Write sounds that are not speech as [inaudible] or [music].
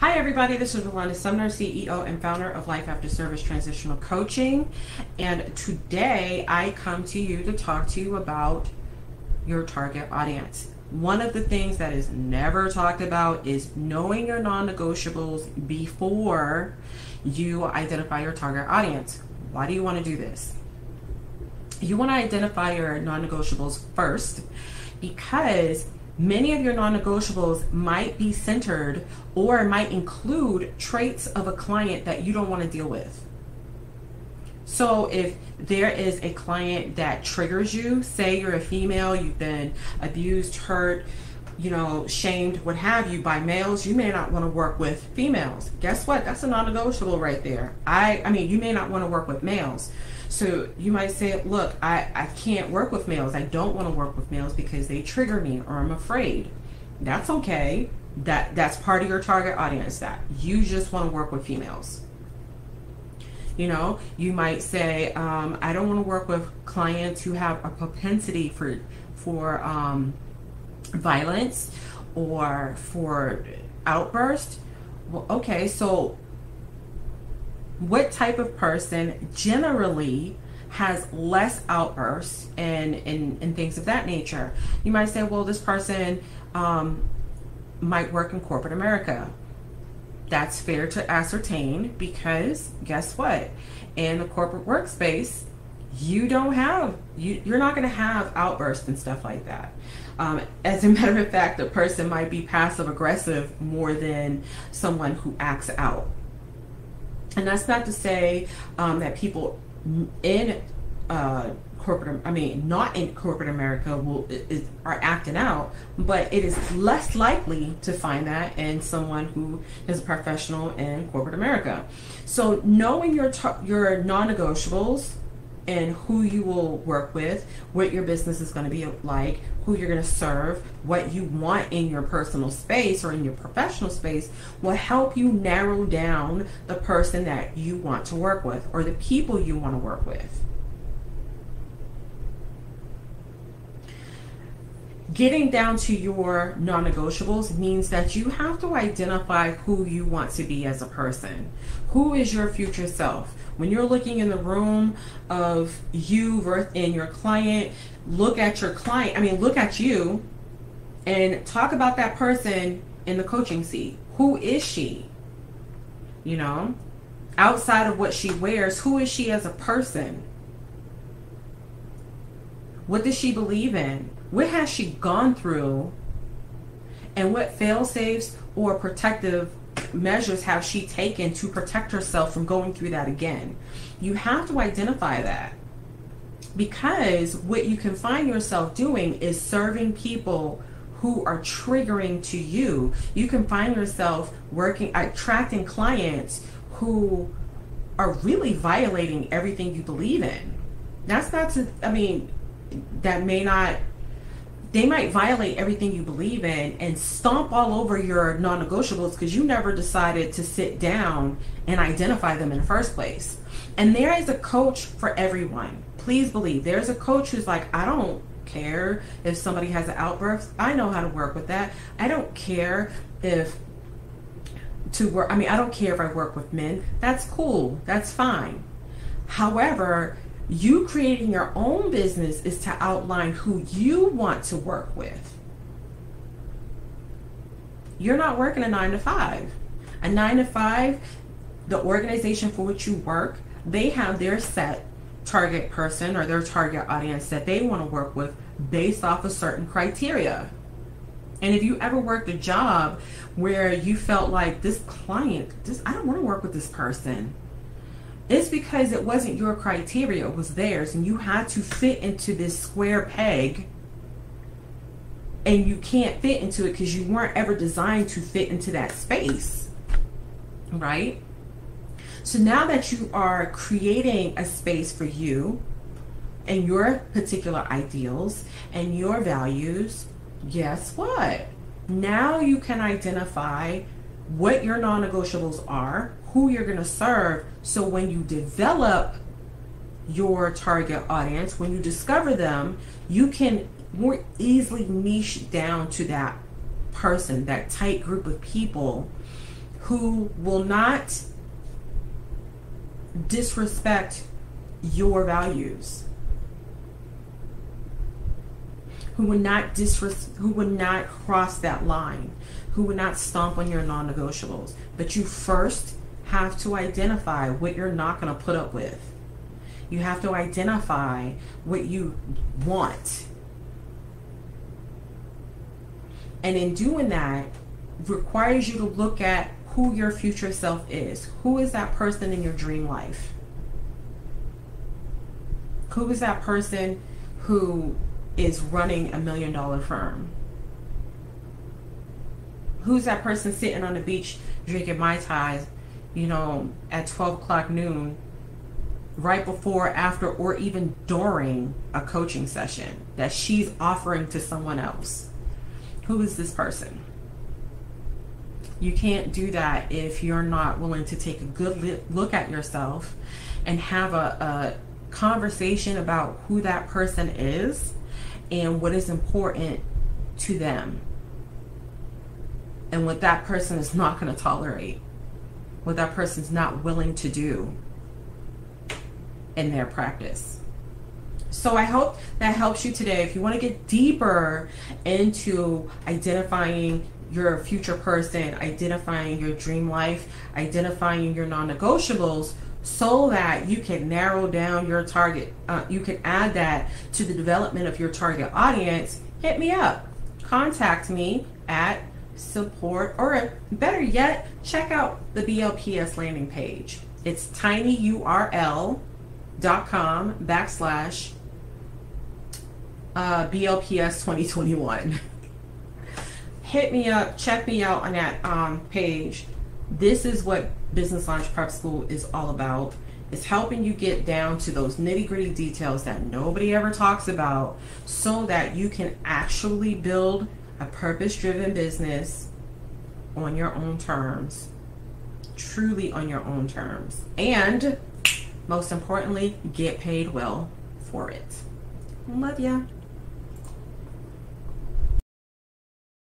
Hi, everybody. This is Rolande Sumner, CEO and founder of Life After Service Transitional Coaching. And today I come to you to talk to you about your target audience. One of the things that is never talked about is knowing your non negotiables before you identify your target audience. Why do you want to do this? You want to identify your non negotiables first because Many of your non negotiables might be centered or might include traits of a client that you don't want to deal with. So, if there is a client that triggers you, say you're a female, you've been abused, hurt, you know, shamed, what have you, by males, you may not want to work with females. Guess what? That's a non negotiable right there. I, I mean, you may not want to work with males. So you might say, look, I, I can't work with males. I don't want to work with males because they trigger me or I'm afraid. That's okay. That that's part of your target audience that you just want to work with females. You know, you might say, um, I don't want to work with clients who have a propensity for for um, violence or for outburst. Well, okay, so what type of person generally has less outbursts and, and, and things of that nature. You might say, well, this person um, might work in corporate America. That's fair to ascertain because guess what? In the corporate workspace, you don't have you you're not going to have outbursts and stuff like that. Um, as a [laughs] matter of fact, the person might be passive aggressive more than someone who acts out. And that's not to say um, that people in uh, corporate, I mean, not in corporate America will is, are acting out, but it is less likely to find that in someone who is a professional in corporate America. So knowing your your non-negotiables and who you will work with, what your business is going to be like, who you're going to serve, what you want in your personal space or in your professional space will help you narrow down the person that you want to work with or the people you want to work with. Getting down to your non negotiables means that you have to identify who you want to be as a person. Who is your future self? When you're looking in the room of you and your client, look at your client. I mean, look at you and talk about that person in the coaching seat. Who is she? You know, outside of what she wears, who is she as a person? What does she believe in? What has she gone through? And what fail safes or protective measures have she taken to protect herself from going through that again? You have to identify that because what you can find yourself doing is serving people who are triggering to you. You can find yourself working, attracting clients who are really violating everything you believe in. That's not to, I mean, that may not they might violate everything you believe in and stomp all over your non negotiables because you never decided to sit down and identify them in the first place. And there is a coach for everyone. Please believe there's a coach who's like, I don't care if somebody has an outburst. I know how to work with that. I don't care if to work, I mean, I don't care if I work with men. That's cool. That's fine. However, you creating your own business is to outline who you want to work with. You're not working a nine to five. A nine to five, the organization for which you work, they have their set target person or their target audience that they want to work with based off of certain criteria. And if you ever worked a job where you felt like this client, this I don't want to work with this person it's because it wasn't your criteria, it was theirs, and you had to fit into this square peg, and you can't fit into it because you weren't ever designed to fit into that space, right? So now that you are creating a space for you and your particular ideals and your values, guess what? Now you can identify what your non negotiables are, who you're going to serve. So when you develop your target audience, when you discover them, you can more easily niche down to that person, that tight group of people who will not disrespect your values. Who would not disres- who would not cross that line. Who would not stomp on your non-negotiables. But you first have to identify what you're not going to put up with. You have to identify what you want. And in doing that requires you to look at who your future self is. Who is that person in your dream life? Who is that person who is running a million dollar firm? Who's that person sitting on the beach drinking Mai Tais, you know, at 12 o'clock noon, right before, after, or even during a coaching session that she's offering to someone else? Who is this person? You can't do that if you're not willing to take a good look at yourself and have a, a conversation about who that person is and what is important to them and what that person is not going to tolerate, what that person's not willing to do in their practice. So I hope that helps you today. If you want to get deeper into identifying your future person, identifying your dream life, identifying your non negotiables, so that you can narrow down your target. Uh, you can add that to the development of your target audience. Hit me up. Contact me at support, or better yet, check out the BLPS landing page. It's tinyurl.com backslash uh, BLPS 2021. [laughs] Hit me up, check me out on that um, page this is what Business Launch Prep School is all about. It's helping you get down to those nitty gritty details that nobody ever talks about so that you can actually build a purpose driven business on your own terms, truly on your own terms, and most importantly, get paid well for it. Love ya.